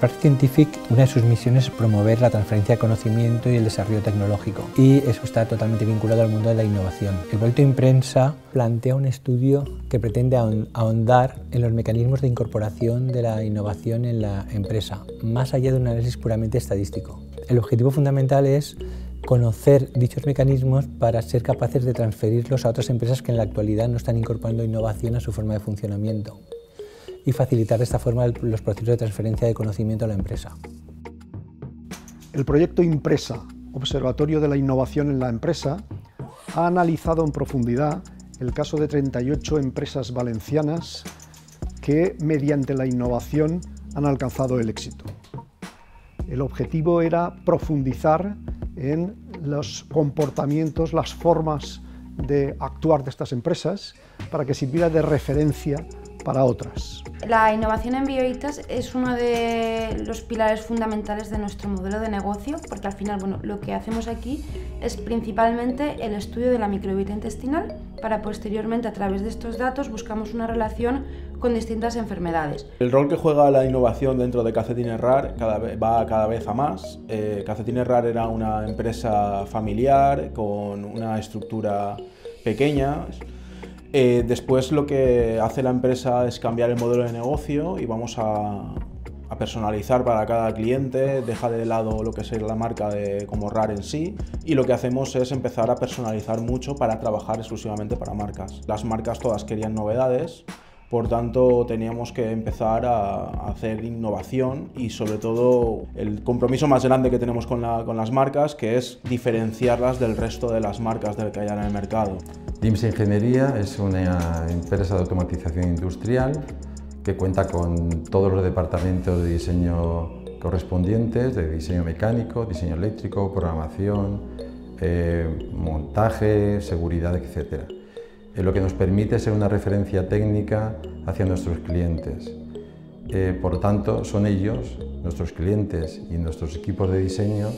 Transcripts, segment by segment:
Parque Scientific, una de sus misiones es promover la transferencia de conocimiento y el desarrollo tecnológico, y eso está totalmente vinculado al mundo de la innovación. El proyecto Imprensa plantea un estudio que pretende ahondar en los mecanismos de incorporación de la innovación en la empresa, más allá de un análisis puramente estadístico. El objetivo fundamental es conocer dichos mecanismos para ser capaces de transferirlos a otras empresas que en la actualidad no están incorporando innovación a su forma de funcionamiento y facilitar de esta forma los procesos de transferencia de conocimiento a la empresa. El proyecto Impresa, Observatorio de la Innovación en la Empresa, ha analizado en profundidad el caso de 38 empresas valencianas que, mediante la innovación, han alcanzado el éxito. El objetivo era profundizar en los comportamientos, las formas de actuar de estas empresas para que sirviera de referencia para otras. La innovación en bioitas es uno de los pilares fundamentales de nuestro modelo de negocio, porque al final bueno, lo que hacemos aquí es principalmente el estudio de la microbiota intestinal, para posteriormente a través de estos datos buscamos una relación con distintas enfermedades. El rol que juega la innovación dentro de Cacetín Rar cada vez, va cada vez a más. Eh, Cacetín Rar era una empresa familiar con una estructura pequeña. Eh, después lo que hace la empresa es cambiar el modelo de negocio y vamos a, personalizar para cada cliente, deja de lado lo que es la marca de, como RAR en sí y lo que hacemos es empezar a personalizar mucho para trabajar exclusivamente para marcas. Las marcas todas querían novedades, por tanto, teníamos que empezar a hacer innovación y sobre todo el compromiso más grande que tenemos con, las marcas, que es diferenciarlas del resto de las marcas del que hay en el mercado. DIMS Ingeniería es una empresa de automatización industrial que cuenta con todos los departamentos de diseño correspondientes, de diseño mecánico, diseño eléctrico, programación, eh, montaje, seguridad, etc lo que nos permite ser una referencia técnica hacia nuestros clientes. Eh, por lo tanto, son ellos, nuestros clientes y nuestros equipos de diseño,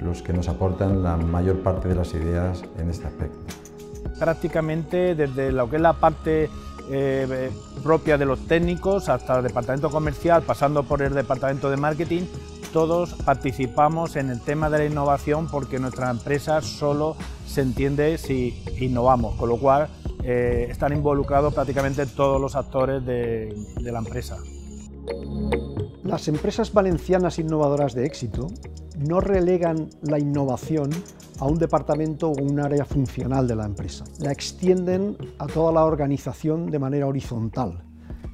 los que nos aportan la mayor parte de las ideas en este aspecto. Prácticamente desde lo que es la parte eh, propia de los técnicos hasta el departamento comercial, pasando por el departamento de marketing, todos participamos en el tema de la innovación porque nuestra empresa solo se entiende si innovamos, con lo cual eh, están involucrados prácticamente todos los actores de, de la empresa. Las empresas valencianas innovadoras de éxito no relegan la innovación a un departamento o un área funcional de la empresa. La extienden a toda la organización de manera horizontal.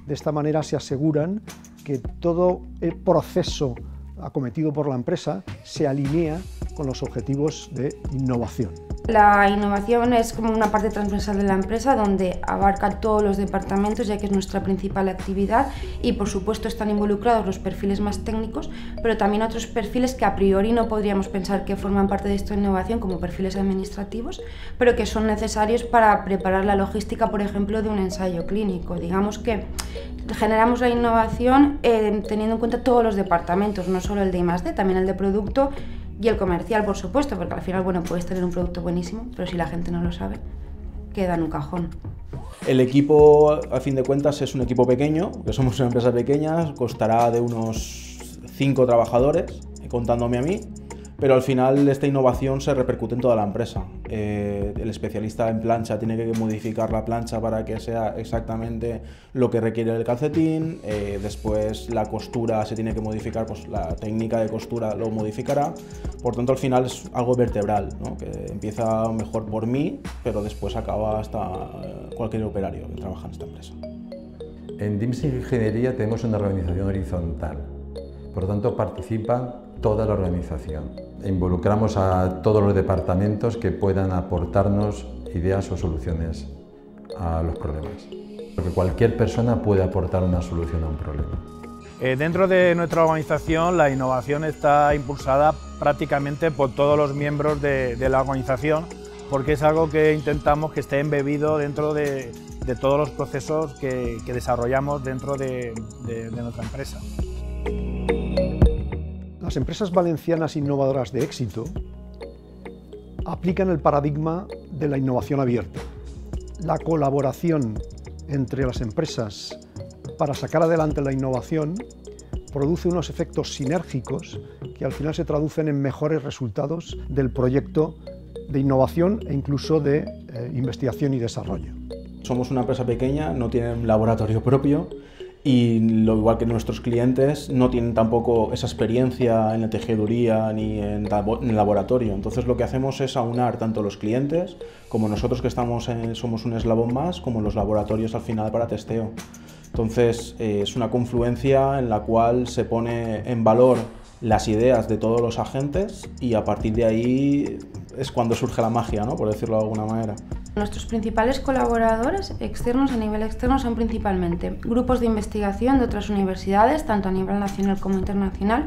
De esta manera se aseguran que todo el proceso acometido por la empresa se alinea con los objetivos de innovación. La innovación es como una parte transversal de la empresa donde abarca todos los departamentos ya que es nuestra principal actividad y por supuesto están involucrados los perfiles más técnicos pero también otros perfiles que a priori no podríamos pensar que forman parte de esta innovación como perfiles administrativos pero que son necesarios para preparar la logística por ejemplo de un ensayo clínico. Digamos que generamos la innovación eh, teniendo en cuenta todos los departamentos, no solo el de I+D, también el de producto y el comercial, por supuesto, porque al final, bueno, puedes tener un producto buenísimo, pero si la gente no lo sabe, queda en un cajón. El equipo, a fin de cuentas, es un equipo pequeño, que somos una empresa pequeña, costará de unos 5 trabajadores, contándome a mí pero al final esta innovación se repercute en toda la empresa. Eh, el especialista en plancha tiene que modificar la plancha para que sea exactamente lo que requiere el calcetín, eh, después la costura se tiene que modificar, pues la técnica de costura lo modificará, por tanto al final es algo vertebral, que empieza mejor por mí, pero después acaba hasta cualquier operario que trabaja en esta empresa. En DIMS Ingeniería tenemos una organización horizontal, por lo tanto participan toda la organización involucramos a todos los departamentos que puedan aportarnos ideas o soluciones a los problemas. Porque cualquier persona puede aportar una solución a un problema. Eh, dentro de nuestra organización la innovación está impulsada prácticamente por todos los miembros de, la organización porque es algo que intentamos que esté embebido dentro de, todos los procesos que, desarrollamos dentro de nuestra empresa. Las empresas valencianas innovadoras de éxito aplican el paradigma de la innovación abierta. La colaboración entre las empresas para sacar adelante la innovación produce unos efectos sinérgicos que al final se traducen en mejores resultados del proyecto de innovación e incluso de eh, investigación y desarrollo. Somos una empresa pequeña, no tiene un laboratorio propio y lo igual que nuestros clientes no tienen tampoco esa experiencia en la tejeduría ni en, el laboratorio. Entonces lo que hacemos es aunar tanto los clientes como nosotros que estamos somos un eslabón más, como los laboratorios al final para testeo. Entonces eh, es una confluencia en la cual se pone en valor las ideas de todos los agentes y a partir de ahí es cuando surge la magia, ¿no? por decirlo de alguna manera. Nuestros principales colaboradores externos a nivel externo son principalmente grupos de investigación de otras universidades, tanto a nivel nacional como internacional,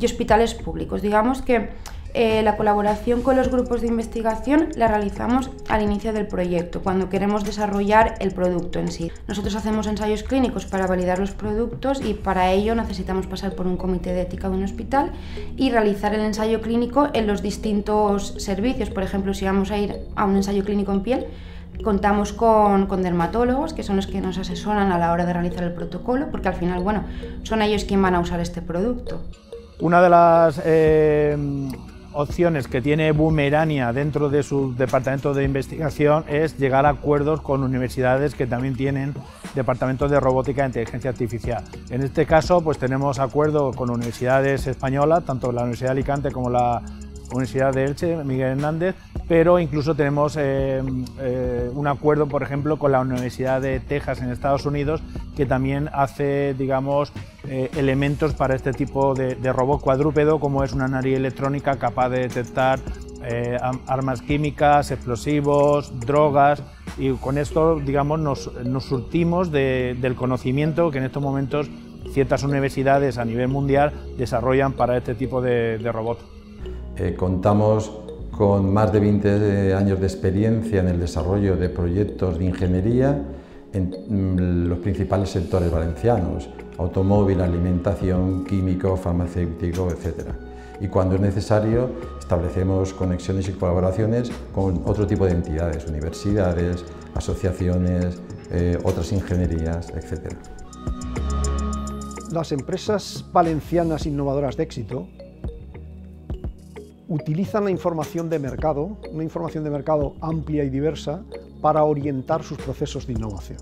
y hospitales públicos. Digamos que eh, la colaboración con los grupos de investigación la realizamos al inicio del proyecto, cuando queremos desarrollar el producto en sí. Nosotros hacemos ensayos clínicos para validar los productos y para ello necesitamos pasar por un comité de ética de un hospital y realizar el ensayo clínico en los distintos servicios. Por ejemplo, si vamos a ir a un ensayo clínico en piel, contamos con, dermatólogos, que son los que nos asesoran a la hora de realizar el protocolo, porque al final, bueno, son ellos quienes van a usar este producto. Una de las eh, opciones que tiene Boomerania dentro de su departamento de investigación es llegar a acuerdos con universidades que también tienen departamentos de robótica e inteligencia artificial. En este caso, pues tenemos acuerdo con universidades españolas, tanto la Universidad de Alicante como la Universidad de Elche, Miguel Hernández, pero incluso tenemos eh, eh, un acuerdo, por ejemplo, con la Universidad de Texas en Estados Unidos, que también hace, digamos, eh, elementos para este tipo de, robot cuadrúpedo, como es una nariz electrónica capaz de detectar armas químicas, explosivos, drogas, y con esto, digamos, nos, surtimos del conocimiento que en estos momentos ciertas universidades a nivel mundial desarrollan para este tipo de, de robots. Eh, contamos con más de 20 años de experiencia en el desarrollo de proyectos de ingeniería en mm, los principales sectores valencianos, automóvil, alimentación, químico, farmacéutico, etc. Y cuando es necesario, establecemos conexiones y colaboraciones con otro tipo de entidades, universidades, asociaciones, eh, otras ingenierías, etc. Las empresas valencianas innovadoras de éxito utilizan la información de mercado, una información de mercado amplia y diversa, para orientar sus procesos de innovación.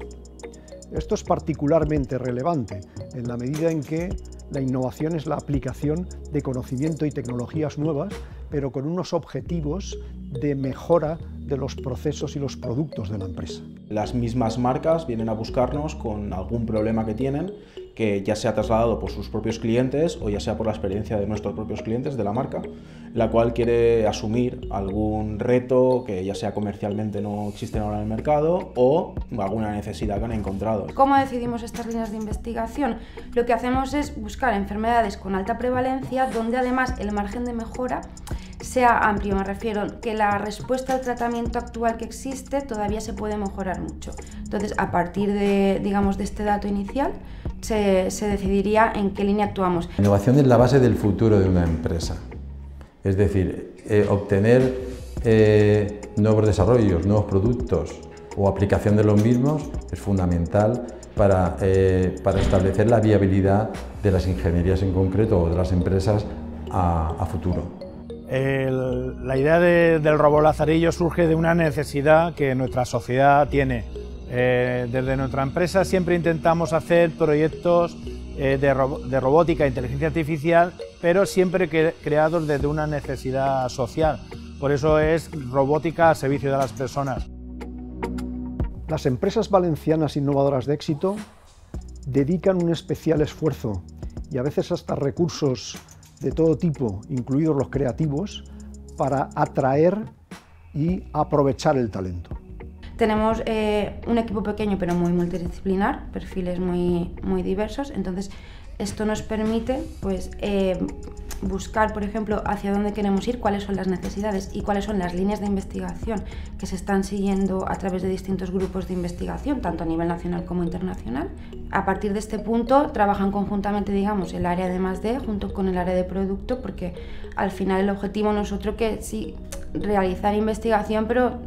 Esto es particularmente relevante en la medida en que la innovación es la aplicación de conocimiento y tecnologías nuevas, pero con unos objetivos de mejora de los procesos y los productos de la empresa. Las mismas marcas vienen a buscarnos con algún problema que tienen que ya sea trasladado por sus propios clientes o ya sea por la experiencia de nuestros propios clientes de la marca, la cual quiere asumir algún reto que ya sea comercialmente no existe ahora en el mercado o alguna necesidad que han encontrado. ¿Cómo decidimos estas líneas de investigación? Lo que hacemos es buscar enfermedades con alta prevalencia donde además el margen de mejora sea amplio, me refiero que la respuesta al tratamiento actual que existe todavía se puede mejorar mucho. Entonces, a partir de, digamos, de este dato inicial, se, decidiría en qué línea actuamos. La innovación es la base del futuro de una empresa. Es decir, eh, obtener eh, nuevos desarrollos, nuevos productos o aplicación de los mismos es fundamental para, eh, para establecer la viabilidad de las ingenierías en concreto o de las empresas a futuro la idea del robot Lazarillo surge de una necesidad que nuestra sociedad tiene. Eh, desde nuestra empresa siempre intentamos hacer proyectos eh, de, robótica e inteligencia artificial, pero siempre creados desde una necesidad social. Por eso es robótica al servicio de las personas. Las empresas valencianas innovadoras de éxito dedican un especial esfuerzo y a veces hasta recursos de todo tipo, incluidos los creativos, para atraer y aprovechar el talento. Tenemos eh, un equipo pequeño pero muy multidisciplinar, perfiles muy, muy diversos, entonces esto nos permite pues, eh, buscar, por ejemplo, hacia dónde queremos ir, cuáles son las necesidades y cuáles son las líneas de investigación que se están siguiendo a través de distintos grupos de investigación, tanto a nivel nacional como internacional. A partir de este punto trabajan conjuntamente, digamos, el área de más D junto con el área de producto, porque al final el objetivo no es otro que sí realizar investigación, pero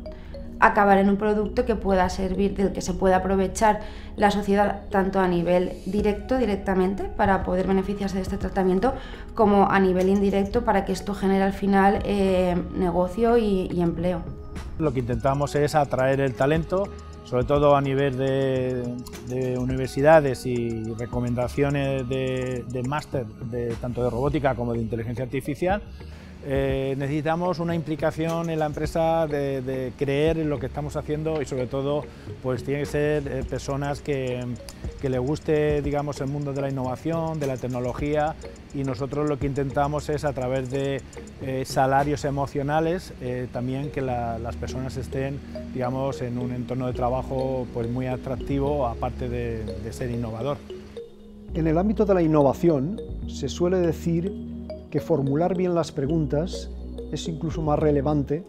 acabar en un producto que pueda servir, del que se pueda aprovechar la sociedad tanto a nivel directo, directamente, para poder beneficiarse de este tratamiento, como a nivel indirecto para que esto genere al final eh, negocio y, empleo. Lo que intentamos es atraer el talento, sobre todo a nivel de, universidades y recomendaciones de, de máster, de, tanto de robótica como de inteligencia artificial, eh, necesitamos una implicación en la empresa de, creer en lo que estamos haciendo y sobre todo pues tiene que ser eh, personas que, que le guste digamos el mundo de la innovación, de la tecnología y nosotros lo que intentamos es a través de eh, salarios emocionales también que las personas estén digamos en un entorno de trabajo pues muy atractivo aparte de ser innovador. En el ámbito de la innovación se suele decir que formular bien las preguntas es incluso más relevante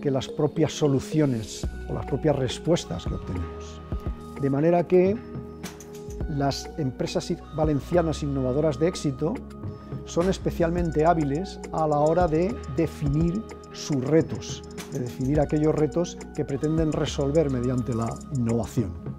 que las propias soluciones o las propias respuestas que obtenemos. De manera que las empresas valencianas innovadoras de éxito son especialmente hábiles a la hora de definir sus retos, de definir aquellos retos que pretenden resolver mediante la innovación.